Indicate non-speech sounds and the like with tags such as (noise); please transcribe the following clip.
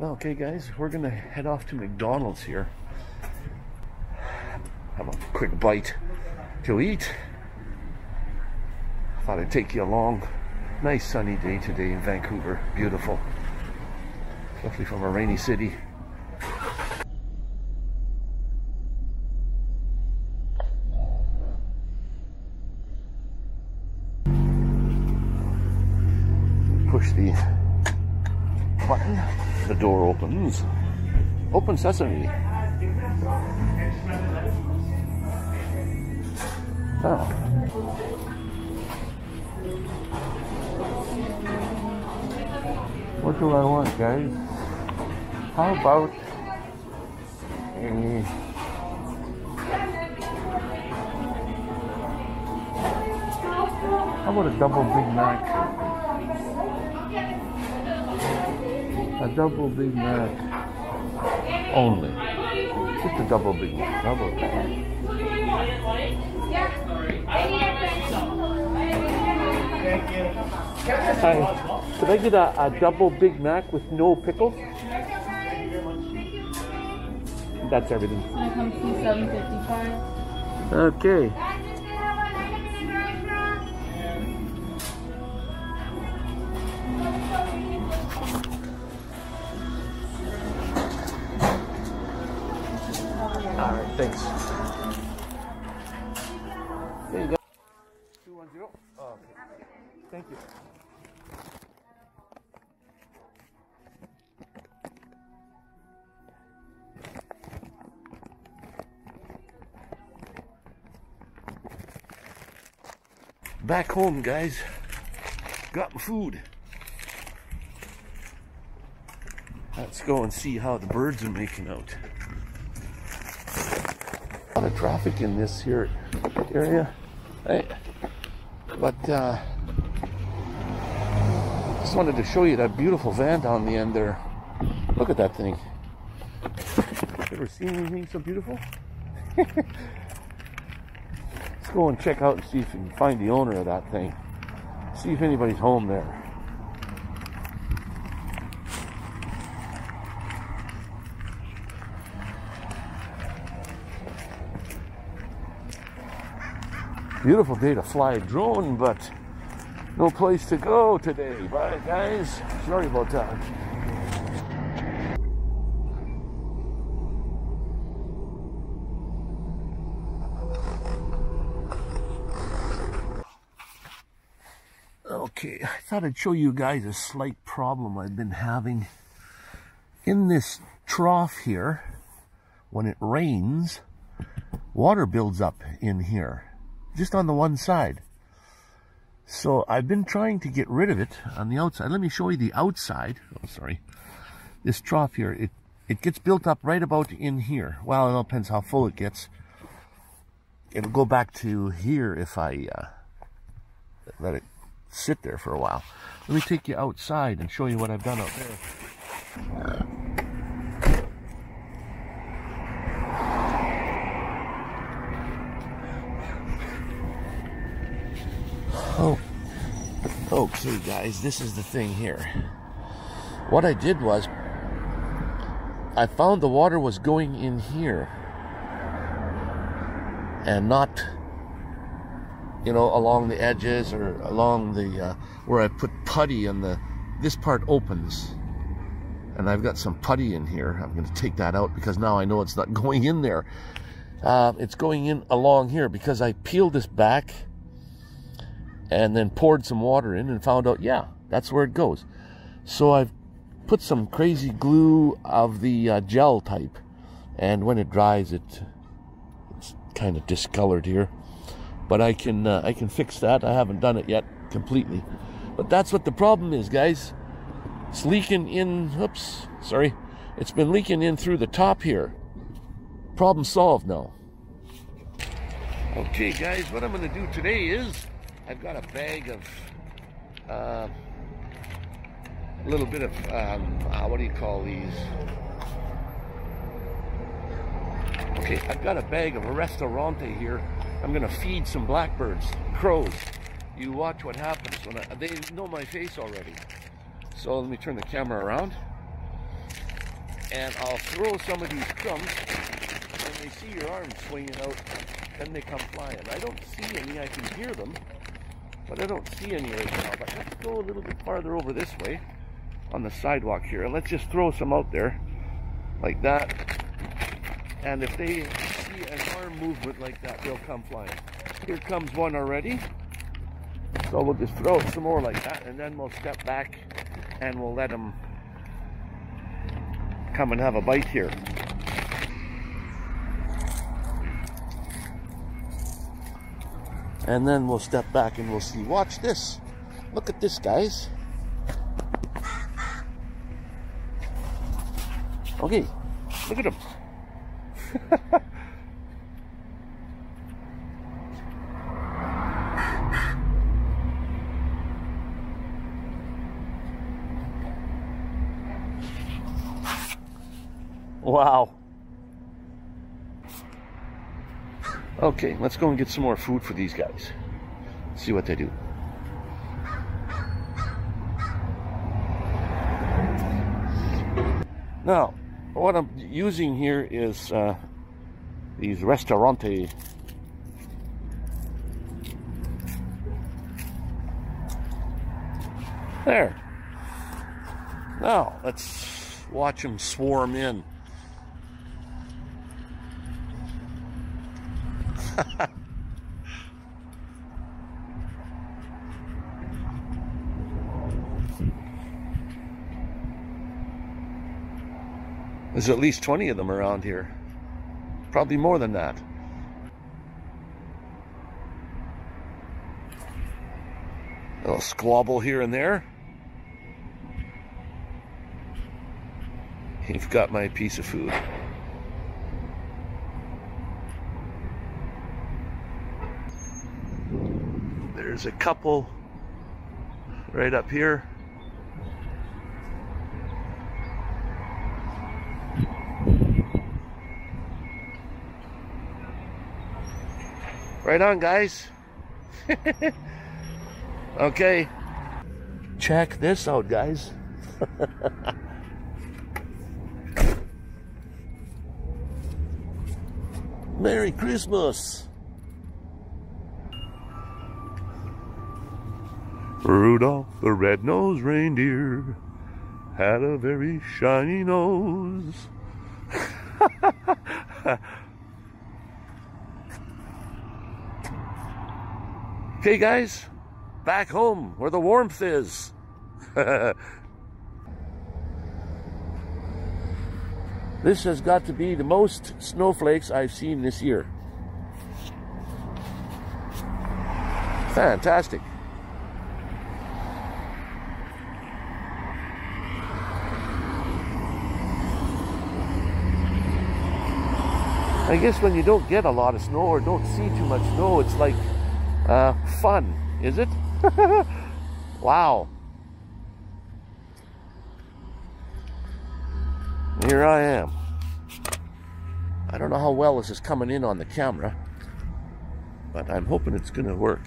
Okay, guys, we're gonna head off to McDonald's here. Have a quick bite to eat. Thought I'd take you along. Nice sunny day today in Vancouver. Beautiful. Especially from a rainy city. Open sesame. Oh. What do I want, guys? How about a how about a double Big Mac? A double Big Mac only. Just a double Big Mac. Double about that? Hi. Could I get a, a double Big Mac with no pickles? That's everything. That comes to seven fifty five. Okay. 210. Oh, okay. Thank you. Back home, guys. Got my food. Let's go and see how the birds are making out. A lot of traffic in this here area. Hey. But uh, just wanted to show you that beautiful van down the end there. Look at that thing. Ever seen anything so beautiful? (laughs) Let's go and check out and see if we can find the owner of that thing. See if anybody's home there. Beautiful day to fly a drone, but no place to go today. Bye, guys. Sorry about that. Okay, I thought I'd show you guys a slight problem I've been having. In this trough here, when it rains, water builds up in here, just on the one side. So I've been trying to get rid of it on the outside. Let me show you the outside. Oh, sorry. This trough here, it, it gets built up right about in here. Well, it all depends how full it gets. It'll go back to here if I uh, let it sit there for a while. Let me take you outside and show you what I've done out there. Oh, okay, guys, this is the thing here. What I did was, I found the water was going in here and not, you know, along the edges or along the uh, where I put putty and the this part opens. And I've got some putty in here. I'm going to take that out because now I know it's not (laughs) going in there. Uh, it's going in along here because I peeled this back and then poured some water in and found out, yeah, that's where it goes. So I've put some crazy glue of the uh, gel type, and when it dries, it it's kind of discolored here. But I can uh, I can fix that. I haven't done it yet completely, but that's what the problem is, guys. It's leaking in. Oops, sorry. It's been leaking in through the top here. Problem solved now. Okay, guys, what I'm going to do today is I've got a bag of uh, a little bit of um, uh, what do you call these? Okay, I've got a bag of a restaurante here. I'm gonna feed some blackbirds, crows. You watch what happens when I, they know my face already. So let me turn the camera around. and I'll throw some of these crumbs. When they see your arm swinging out, then they come flying. I don't see any. I can hear them, but I don't see any right now. But let's go a little bit farther over this way on the sidewalk here, and let's just throw some out there like that. And if they see an arm movement like that, they'll come flying. Here comes one already. So we'll just throw some more like that, and then we'll step back and we'll let them come and have a bite here. And then we'll step back and we'll see. Watch this. Look at this, guys. Okay, look at him. (laughs) wow. Okay, let's go and get some more food for these guys. See what they do. Now, what I'm using here is uh, these Restaurante there now let's watch them swarm in (laughs) There's at least 20 of them around here. Probably more than that. A little squabble here and there. You've got my piece of food. There's a couple right up here. Right on, guys. (laughs) okay. Check this out, guys. (laughs) Merry Christmas. Rudolph the red-nosed reindeer had a very shiny nose. (laughs) Okay, guys, back home where the warmth is. (laughs) this has got to be the most snowflakes I've seen this year. Fantastic. I guess when you don't get a lot of snow or don't see too much snow, it's like uh, fun, is it? (laughs) wow. Here I am. I don't know how well this is coming in on the camera, but I'm hoping it's going to work.